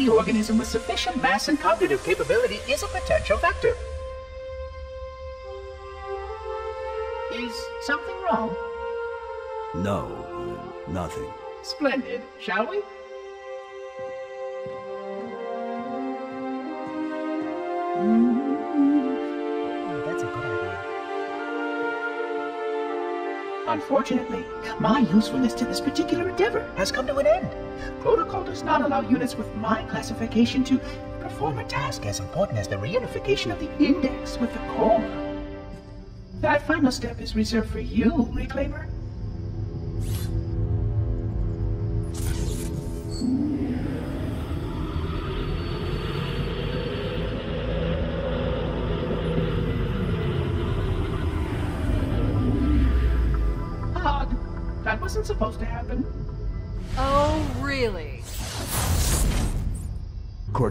any organism with sufficient mass and cognitive capability is a potential vector. Is something wrong? No, nothing. Splendid, shall we? Unfortunately, my usefulness to this particular endeavor has come to an end. Protocol does not allow units with my classification to perform a task as important as the reunification of the index with the core. That final step is reserved for you, Reclaimer.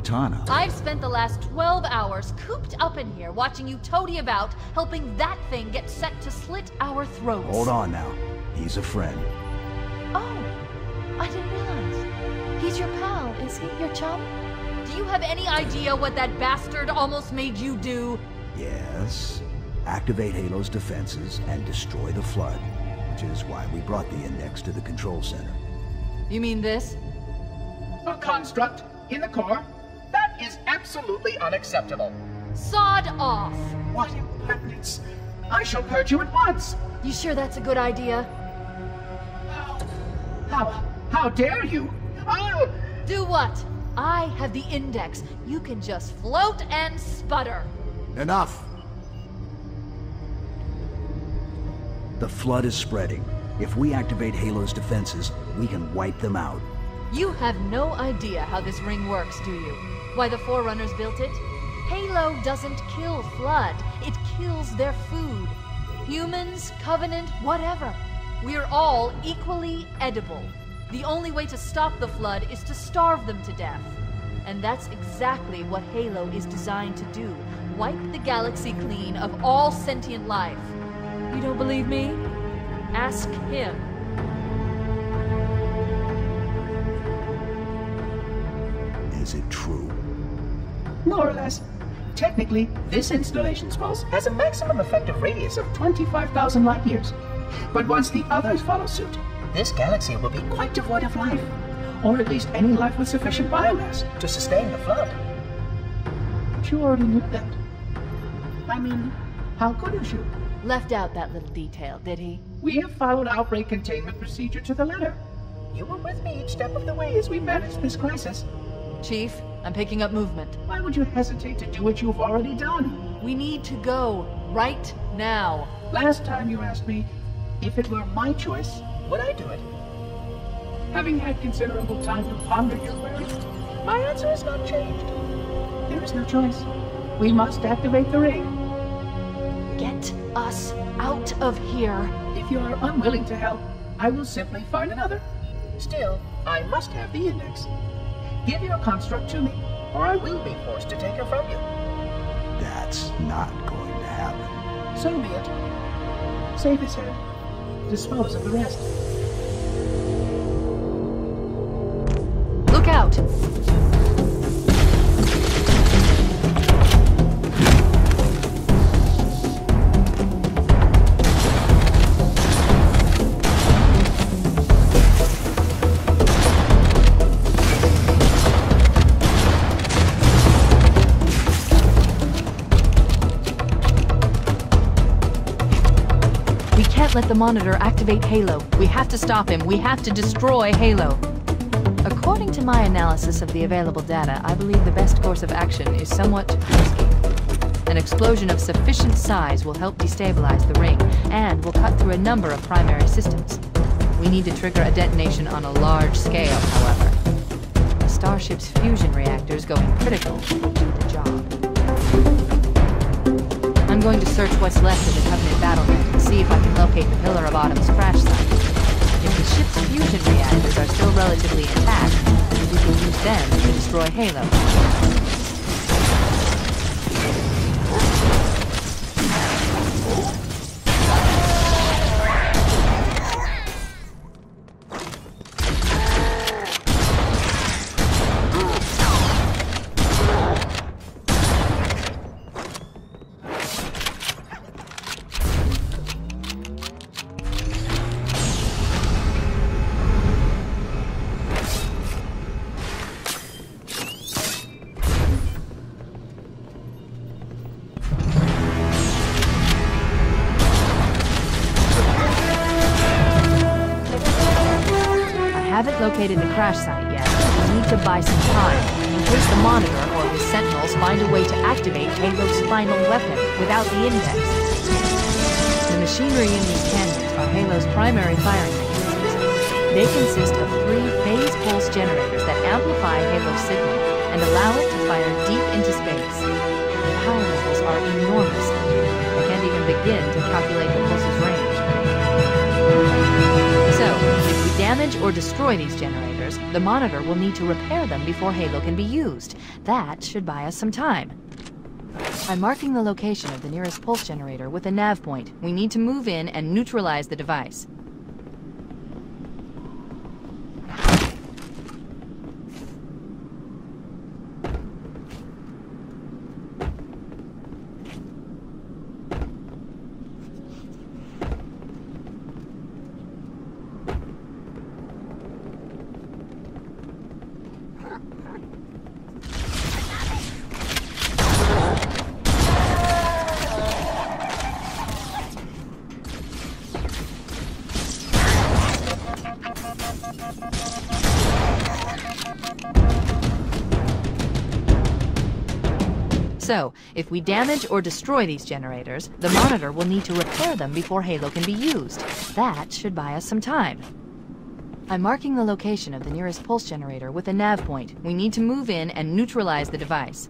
Cortana. I've spent the last 12 hours cooped up in here watching you toady about, helping that thing get set to slit our throats. Hold on now. He's a friend. Oh, I didn't realize. He's your pal, is he? Your chum? Do you have any idea what that bastard almost made you do? Yes. Activate Halo's defenses and destroy the Flood, which is why we brought the Index to the control center. You mean this? A construct in the core? That is absolutely unacceptable. Sod off! What impertinence! I shall purge you at once! You sure that's a good idea? How? How? How dare you? I'll... Do what? I have the index. You can just float and sputter. Enough! The Flood is spreading. If we activate Halo's defenses, we can wipe them out. You have no idea how this ring works, do you? Why the Forerunners built it? Halo doesn't kill Flood, it kills their food. Humans, Covenant, whatever. We're all equally edible. The only way to stop the Flood is to starve them to death. And that's exactly what Halo is designed to do wipe the galaxy clean of all sentient life. You don't believe me? Ask him. Is it true? More or less. Technically, this installation's pulse has a maximum effective radius of 25,000 light years. But once the others follow suit, this galaxy will be quite devoid of life. Or at least any life with sufficient biomass to sustain the flood. But you already knew that. I mean, how couldn't you? Left out that little detail, did he? We have followed outbreak containment procedure to the letter. You were with me each step of the way as we managed this crisis. Chief, I'm picking up movement. Why would you hesitate to do what you've already done? We need to go right now. Last time you asked me if it were my choice, would I do it? Having had considerable time to ponder your query, my answer has not changed. There is no choice. We must activate the ring. Get us out of here. If you are unwilling to help, I will simply find another. Still, I must have the index. Give your construct to me, or I will be forced to take her from you. That's not going to happen. So be it. Save his head. Dispose of the rest. Look out! Let the monitor activate Halo. We have to stop him. We have to destroy Halo. According to my analysis of the available data, I believe the best course of action is somewhat risky. An explosion of sufficient size will help destabilize the ring, and will cut through a number of primary systems. We need to trigger a detonation on a large scale, however. The Starship's fusion reactors going critical the job. I'm going to search what's left of the Covenant battle net see if I can locate the Pillar of Autumn's crash site. If the ship's fusion reactors are still relatively intact, we can use them to destroy Halo. Begin to calculate the pulse's range. So, if we damage or destroy these generators, the Monitor will need to repair them before Halo can be used. That should buy us some time. I'm marking the location of the nearest pulse generator with a nav point. We need to move in and neutralize the device. If we damage or destroy these generators, the Monitor will need to repair them before Halo can be used. That should buy us some time. I'm marking the location of the nearest pulse generator with a nav point. We need to move in and neutralize the device.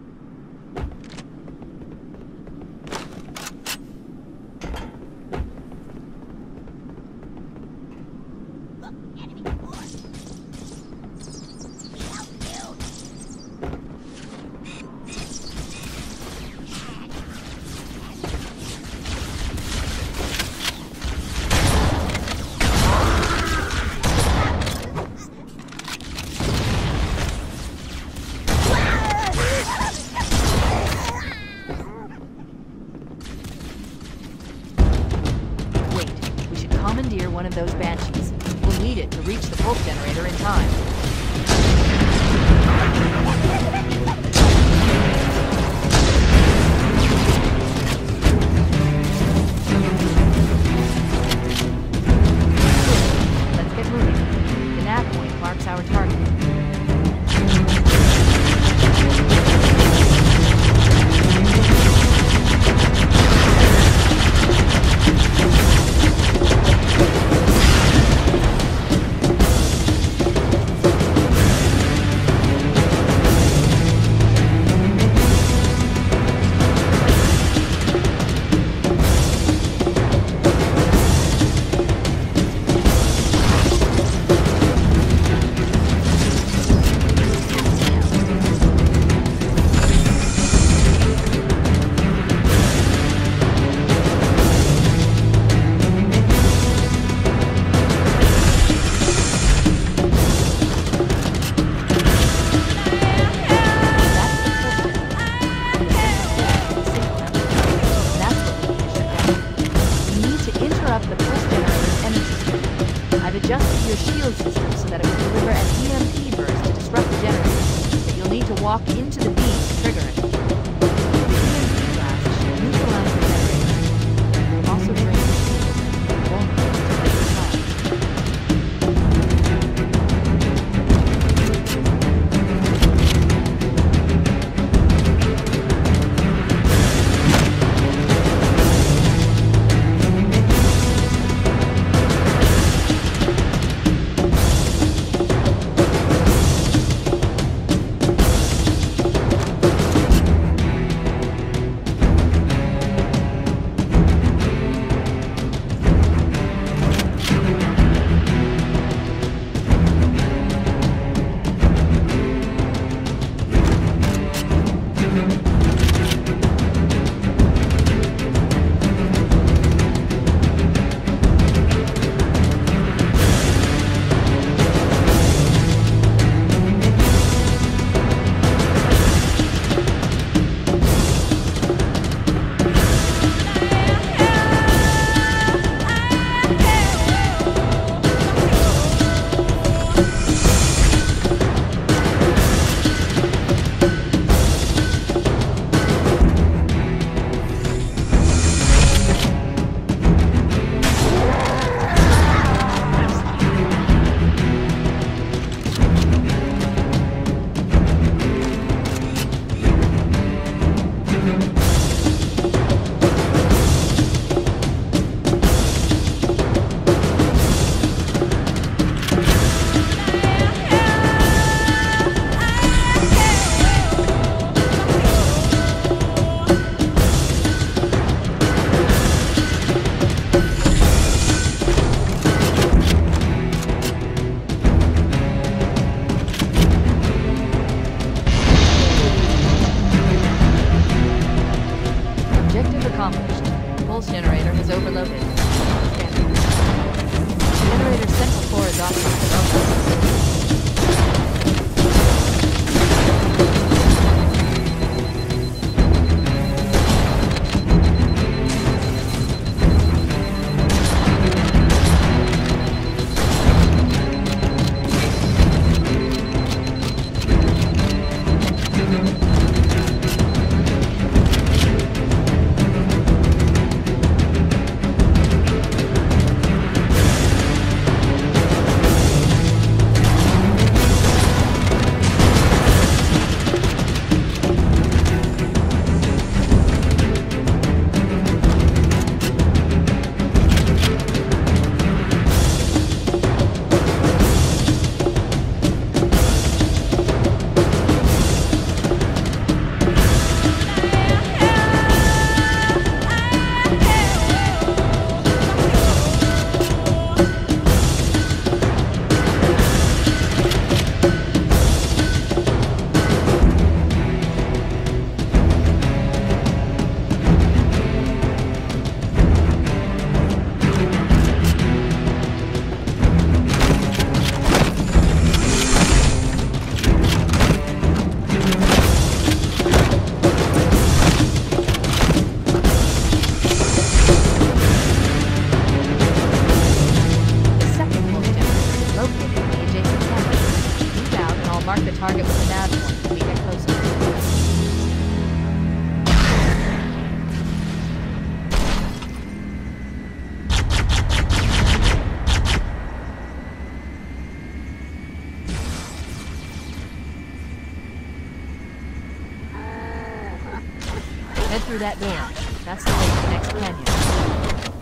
Head through that dam. That's the way to the next canyon.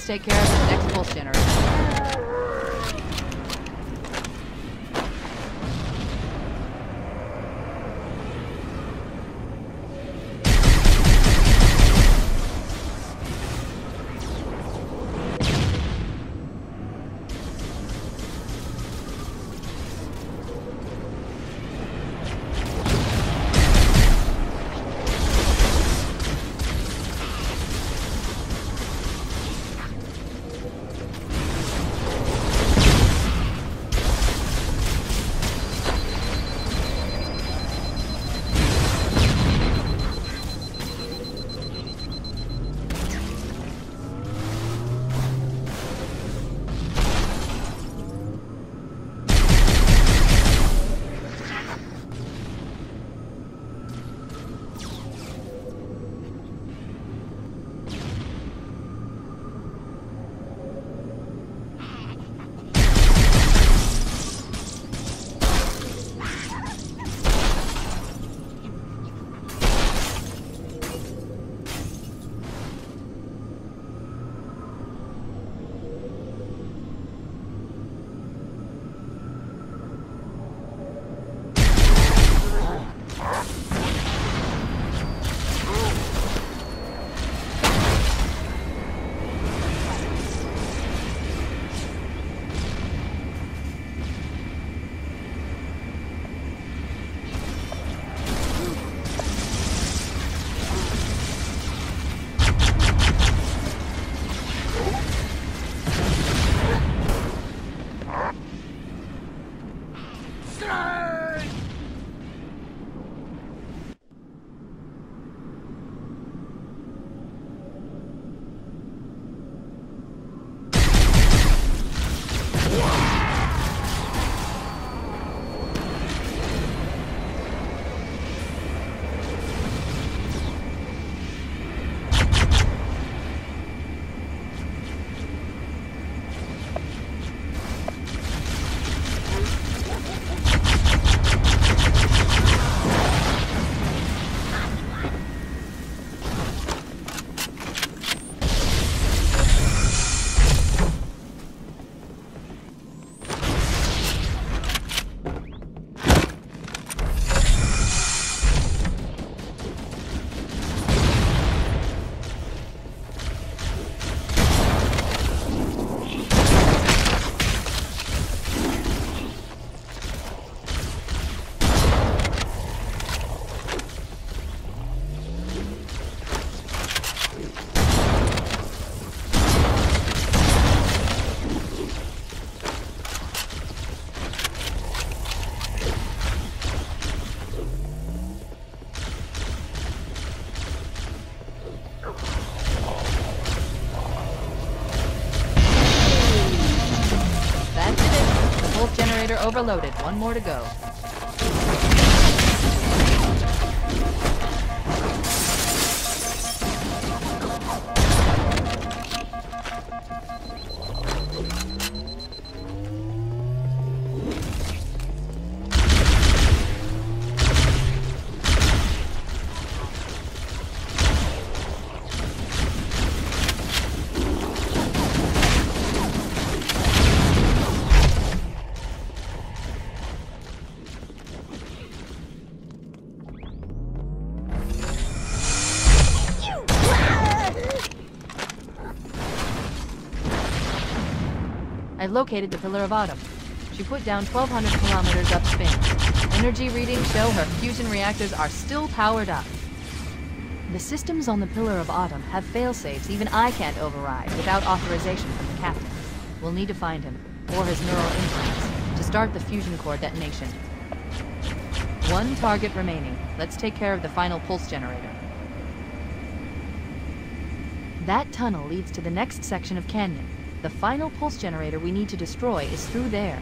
Let's take care of the overloaded. One more to go. Located the Pillar of Autumn. She put down 1,200 kilometers upspin. Energy readings show her fusion reactors are still powered up. The systems on the Pillar of Autumn have failsafes even I can't override without authorization from the captain. We'll need to find him, or his neural implants, to start the fusion core detonation. One target remaining. Let's take care of the final pulse generator. That tunnel leads to the next section of canyon. The final pulse generator we need to destroy is through there.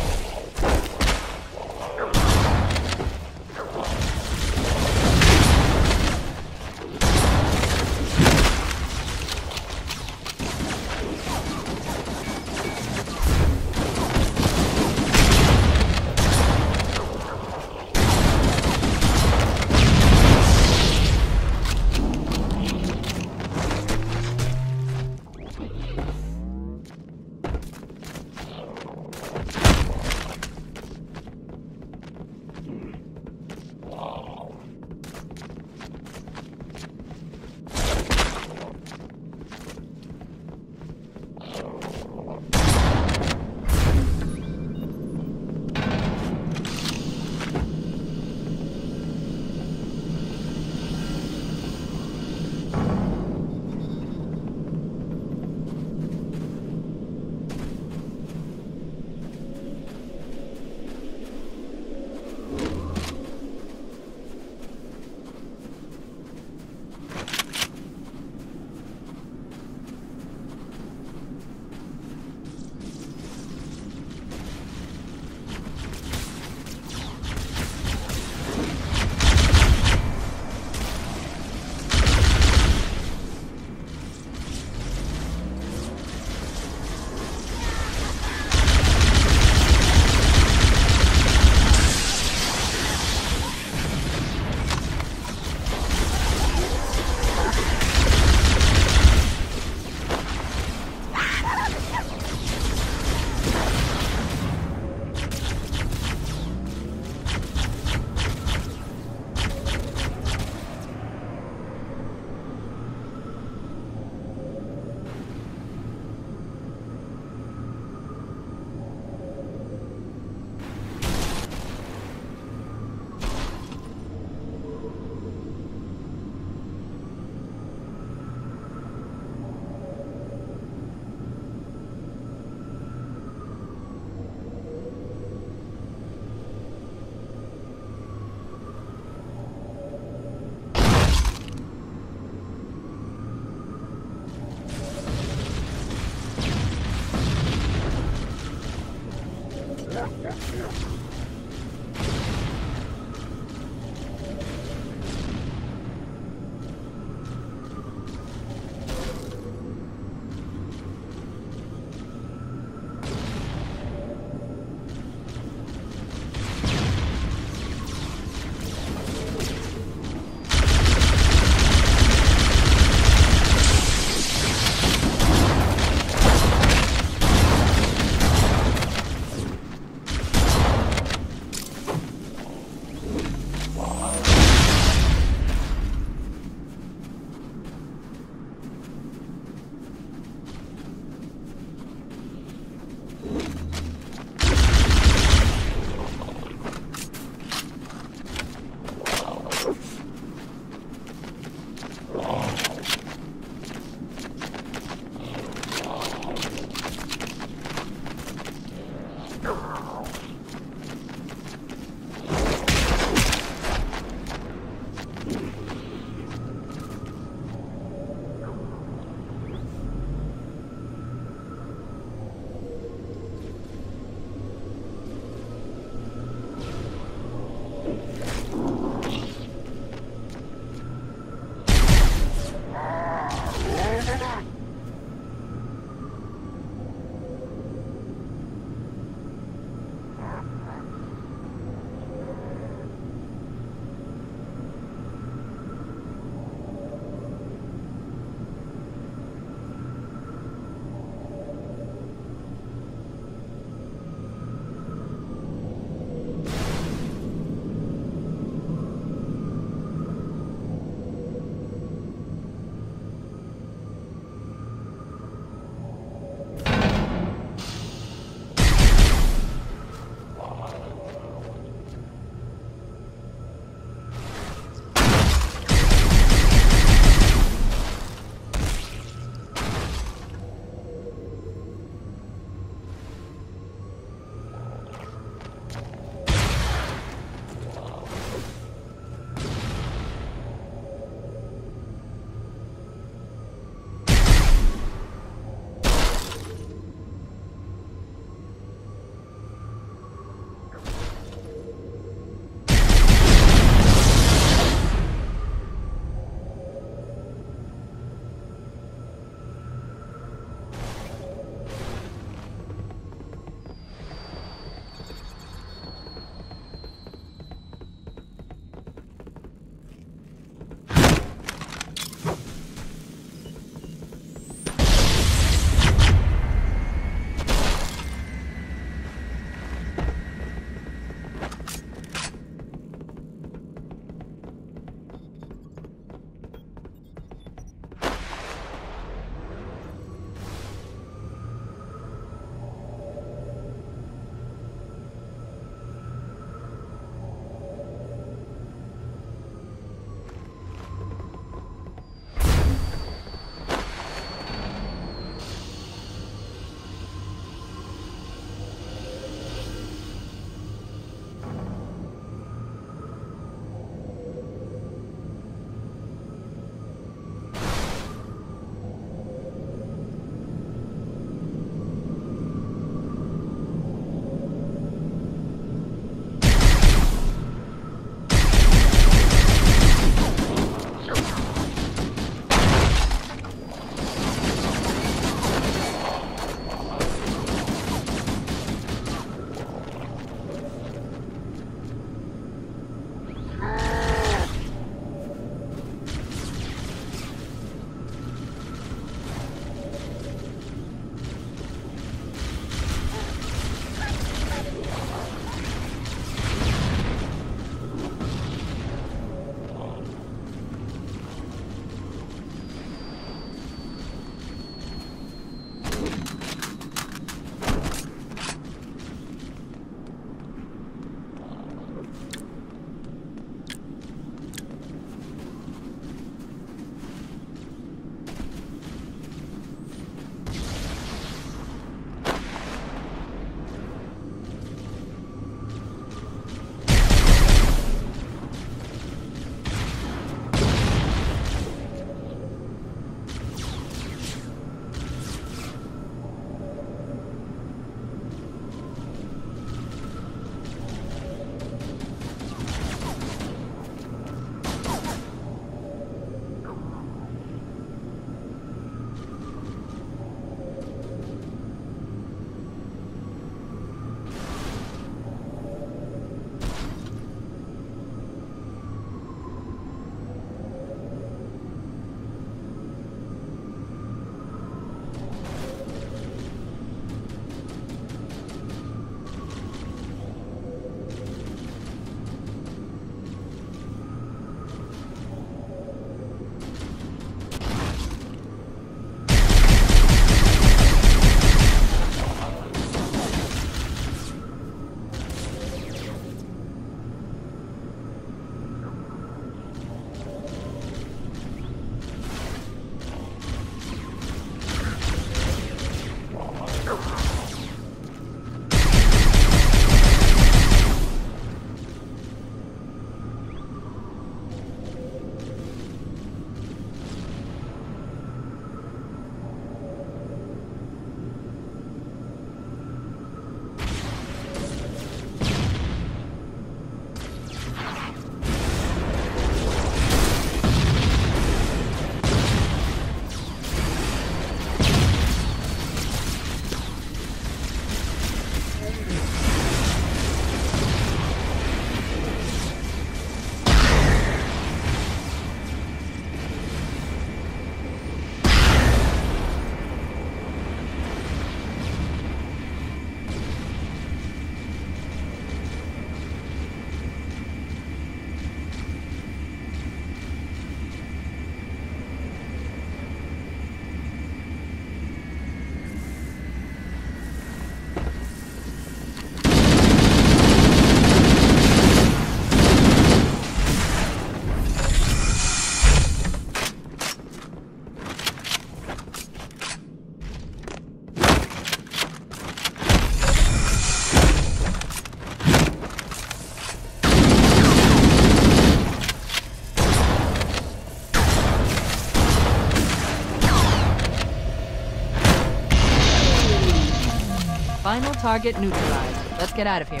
Final target neutralized. Let's get out of here.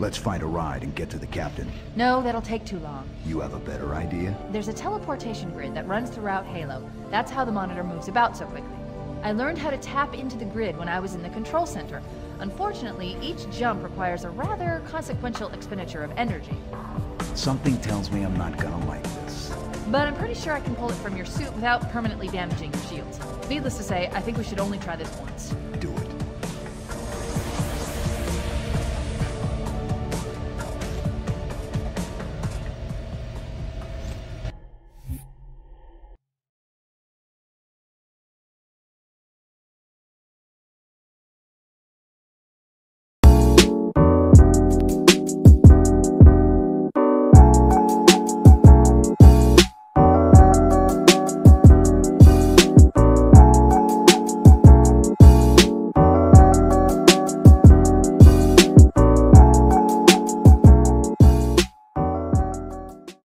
Let's find a ride and get to the captain. No, that'll take too long. You have a better idea? There's a teleportation grid that runs throughout Halo. That's how the monitor moves about so quickly. I learned how to tap into the grid when I was in the control center. Unfortunately, each jump requires a rather consequential expenditure of energy. Something tells me I'm not gonna like this. But I'm pretty sure I can pull it from your suit without permanently damaging your shields. Needless to say, I think we should only try this once.